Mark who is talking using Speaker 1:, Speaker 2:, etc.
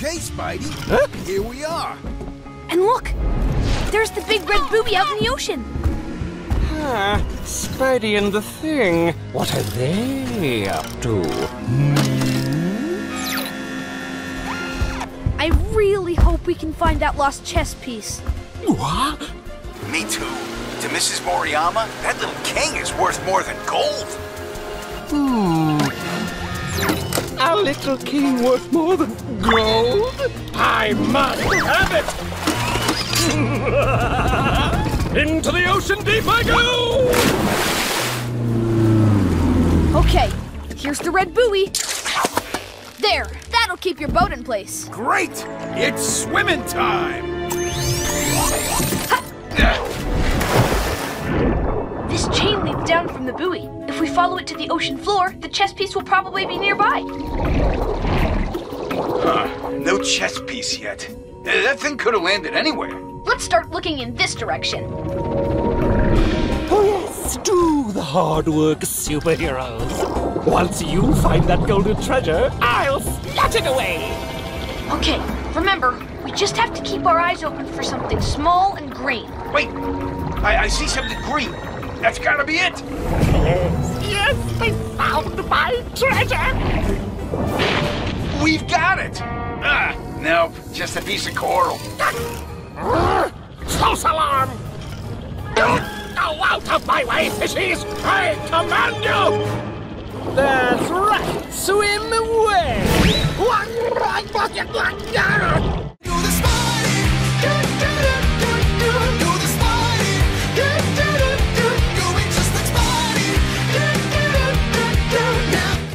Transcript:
Speaker 1: Spidey.
Speaker 2: Huh?
Speaker 1: Here we are.
Speaker 3: And look! There's the big red booby out in the ocean.
Speaker 2: Ah, Spidey and the Thing. What are they up to?
Speaker 3: I really hope we can find that lost chess piece.
Speaker 2: What?
Speaker 1: Me too. To Mrs. Moriyama, that little king is worth more than gold.
Speaker 2: Hmm. A little king worth more than gold? I must have it! Into the ocean deep I go!
Speaker 3: Okay, here's the red buoy. There, that'll keep your boat in place.
Speaker 1: Great! It's swimming time!
Speaker 3: Down from the buoy. If we follow it to the ocean floor, the chess piece will probably be nearby.
Speaker 1: Uh, no chess piece yet. Uh, That thing could have landed anywhere.
Speaker 3: Let's start looking in this direction.
Speaker 2: Oh yes, do the hard work, superheroes. Once you find that golden treasure, I'll snatch it away!
Speaker 3: Okay, remember, we just have to keep our eyes open for something small and green.
Speaker 1: Wait! I, I see something green. That's gotta be it!
Speaker 2: Yes, yes, I found my treasure!
Speaker 1: We've got it! Ah, nope, just a piece of coral.
Speaker 2: False alarm! Go out of my way, fishies! I command you! That's right! Swim away!